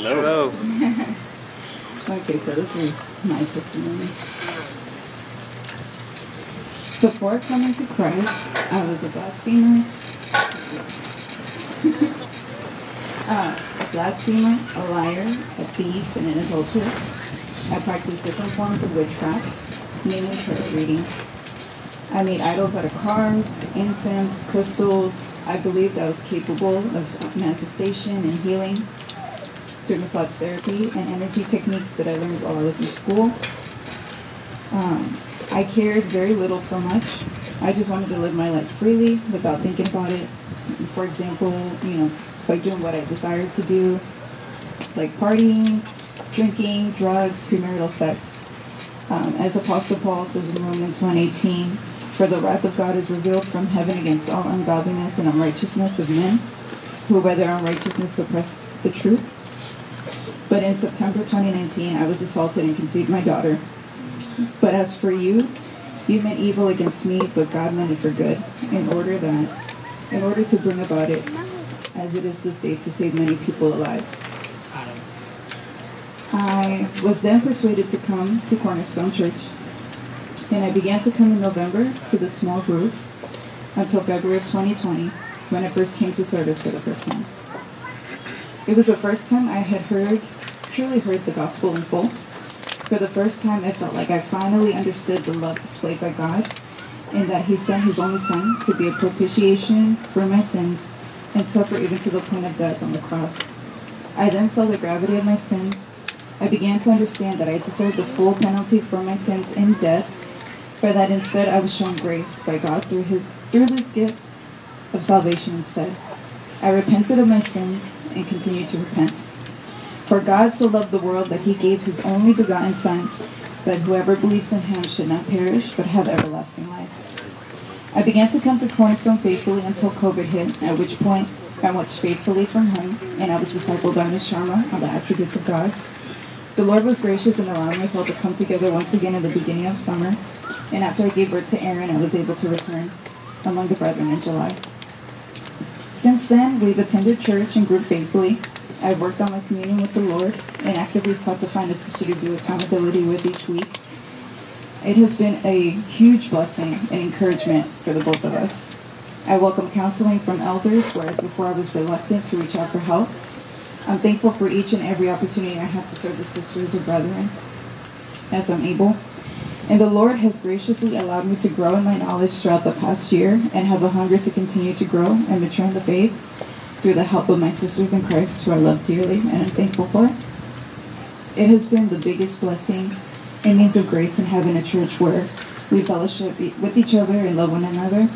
Hello. Okay, so this is my testimony. Before coming to Christ, I was a blasphemer. uh, a blasphemer, a liar, a thief, and an adulterer. I practiced different forms of witchcraft, mainly tarot reading. I made idols out of cards, incense, crystals. I believed I was capable of manifestation and healing through massage therapy and energy techniques that I learned while I was in school. Um, I cared very little for much. I just wanted to live my life freely without thinking about it. For example, you know, by doing what I desired to do, like partying, drinking, drugs, premarital sex. Um, as Apostle Paul says in Romans 1.18, For the wrath of God is revealed from heaven against all ungodliness and unrighteousness of men, who by their unrighteousness suppress the truth. But in September 2019, I was assaulted and conceived my daughter. But as for you, you meant evil against me, but God meant it for good, in order that, in order to bring about it, as it is this day, to save many people alive. I was then persuaded to come to Cornerstone Church, and I began to come in November to the small group until February of 2020, when I first came to service for the first time. It was the first time I had heard, truly heard the gospel in full. For the first time, I felt like I finally understood the love displayed by God and that He sent His only Son to be a propitiation for my sins and suffer even to the point of death on the cross. I then saw the gravity of my sins. I began to understand that I deserved the full penalty for my sins in death, but that instead I was shown grace by God through His through this gift of salvation instead. I repented of my sins and continue to repent. For God so loved the world that he gave his only begotten Son, that whoever believes in him should not perish, but have everlasting life. I began to come to Cornerstone faithfully until COVID hit, at which point I watched faithfully from home, and I was discipled by Ms. Sharma on the attributes of God. The Lord was gracious in allowing us all to come together once again in the beginning of summer, and after I gave birth to Aaron, I was able to return among the brethren in July. Since then, we've attended church and grew faithfully. I've worked on my communion with the Lord and actively sought to find a sister to do accountability with each week. It has been a huge blessing and encouragement for the both of us. I welcome counseling from elders, whereas before I was reluctant to reach out for help. I'm thankful for each and every opportunity I have to serve the sisters or brethren as I'm able. And the Lord has graciously allowed me to grow in my knowledge throughout the past year and have a hunger to continue to grow and mature in the faith through the help of my sisters in Christ who I love dearly and I'm thankful for. It has been the biggest blessing and means of grace in having a church where we fellowship with each other and love one another.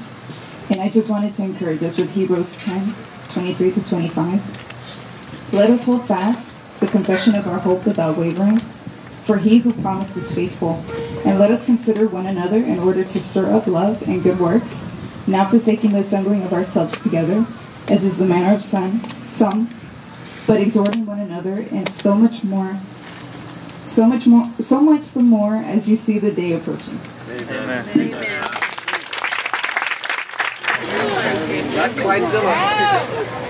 And I just wanted to encourage us with Hebrews 10, 23 to 25. Let us hold fast the confession of our hope without wavering, for he who promised is faithful. And let us consider one another in order to stir up love and good works, not forsaking the assembling of ourselves together, as is the manner of some, some, but exhorting one another, and so much more, so much more, so much the more as you see the day approaching. Amen. Amen. Not quite Zilla.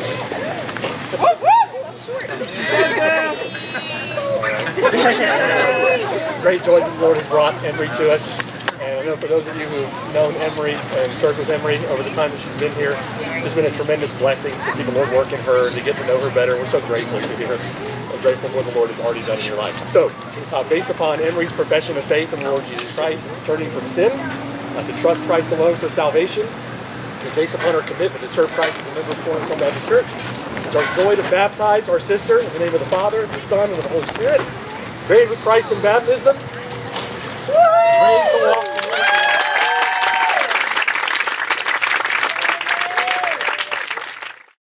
great joy that the Lord has brought Emery to us. And I know for those of you who've known Emery and served with Emery over the time that she's been here, it's been a tremendous blessing to see the Lord work in her, to get to know her better. We're so grateful to hear I'm grateful for what the Lord has already done in your life. So, uh, based upon Emery's profession of faith in the Lord Jesus Christ, turning from sin uh, to trust Christ alone for salvation, and based upon her commitment to serve Christ as a member of Cornerstone Baptist Church, it's our joy to baptize our sister in the name of the Father, the Son, and the Holy Spirit buried with Christ in baptism,